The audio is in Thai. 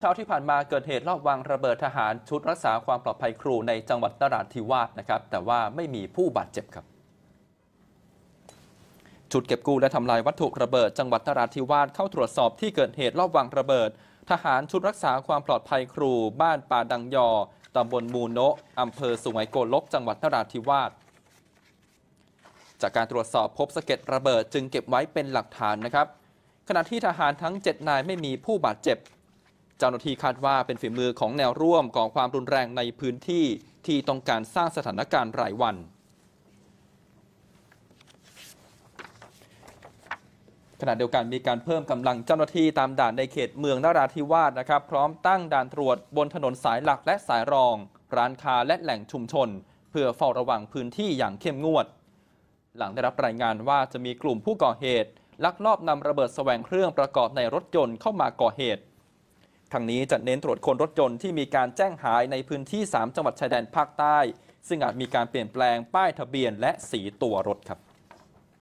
เช้าที่ผ่านมาเกิดเหตุลอบวางระเบิดทหารชุดรักษาความปลอดภัยครูในจังหวัดนราธิวาสนะครับ แต่ว่าไม่มีผู้บาดเจ็บครับ ชุดเก็บกู้และทำลายวัตถุระเบิด จังหวัดนราธิวาสเข้าตรวจสอบที่เกิดเหตุลอบวางระเบิด ทหารชุดรักษาความปลอดภัยครู บ้านป่าดังยอตำบลมูโนะอำเภอสุไหงโกลก จังหวัดนราธิวาสจากการตรวจสอบพบสะเก็ดระเบิด จึงเก็บไว้เป็นหลักฐานนะครับขณะที่ทหารทั้ง 7 นายไม่มีผู้บาดเจ็บ เจ้าหน้าที่คาดว่าเป็นฝีมือของแนวร่วมก่อความรุนแรงในพื้นที่ที่ต้องการสร้างสถานการณ์รายวัน ขณะเดียวกันมีการเพิ่มกำลังเจ้าหน้าที่ตามด่านในเขตเมืองนราธิวาสนะครับ พร้อมตั้งด่านตรวจบนถนนสายหลักและสายรอง ร้านค้าและแหล่งชุมชน เพื่อเฝ้าระวังพื้นที่อย่างเข้มงวด หลังได้รับรายงานว่าจะมีกลุ่มผู้ก่อเหตุ ลักลอบนำระเบิดแสวงเครื่องประกอบในรถยนต์เข้ามาก่อเหตุ ทางนี้จะเน้นตรวจคนรถยนต์ที่มีการแจ้งหายในพื้นที่ 3 จังหวัดชายแดนภาคใต้ ซึ่งอาจมีการเปลี่ยนแปลงป้ายทะเบียนและสีตัวรถครับ